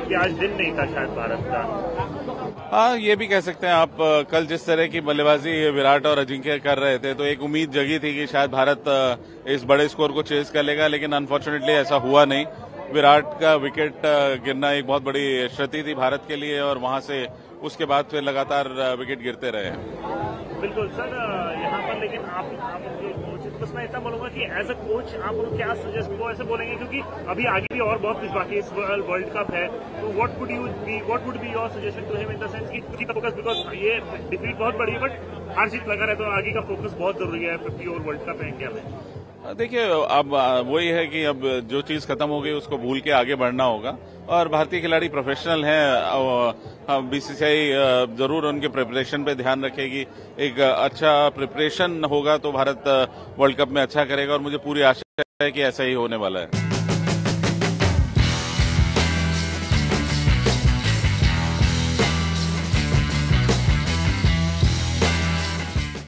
कि आज दिन नहीं था शायद भारत का। हाँ ये भी कह सकते हैं आप कल जिस तरह की बल्लेबाजी विराट और अजिंक्य कर रहे थे तो एक उम्मीद जगी थी कि शायद भारत इस बड़े स्कोर को चेज कर लेगा, लेकिन अनफॉर्चुनेटली ऐसा हुआ नहीं। विराट का विकेट गिरना एक बहुत बड़ी क्षति थी भारत के लिए, और वहाँ से उसके बाद फिर लगातार विकेट गिरते रहे बिल्कुल सर यहाँ पर लेकिन आप, आप बस मैं इतना बोलूँगा कि एज अ कोच आप उनको क्या सजेस्ट वो ऐसे बोलेंगे? क्योंकि अभी आगे भी और बहुत कुछ बाकी इस वर्ल्ड कप है। तो what would you be what would be your suggestion to him in the sense कि फोकस बिकॉज़ ये डिफीट बहुत बड़ी है बट हर जीत लगा रहे तो आगे का फोकस बहुत ज़रूरी है फिफ्टी ओवर वर्ल्ड कप है इंडिया में। देखिए, अब वही है कि अब जो चीज़ खत्म हो गई उसको भूल के आगे बढ़ना होगा। और भारतीय खिलाड़ी प्रोफेशनल हैं बीसीसीआई ज़रूर उनके प्रिपरेशन पे ध्यान रखेगी। एक अच्छा प्रिपरेशन होगा तो भारत वर्ल्ड कप में अच्छा करेगा, और मुझे पूरी आशा है कि ऐसा ही होने वाला है।